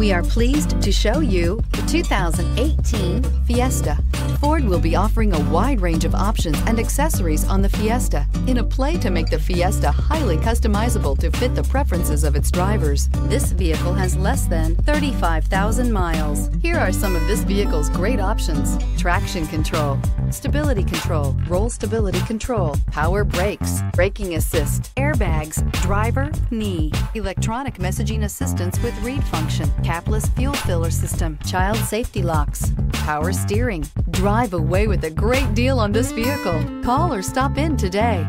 We are pleased to show you the 2018 Fiesta. Ford will be offering a wide range of options and accessories on the Fiesta in a play to make the Fiesta highly customizable to fit the preferences of its drivers. This vehicle has less than 35,000 miles. Here are some of this vehicle's great options. Traction control, stability control, roll stability control, power brakes, braking assist, airbags, driver, knee, electronic messaging assistance with read function, capless fuel filler system, child safety locks, power steering. Drive away with a great deal on this vehicle. Call or stop in today.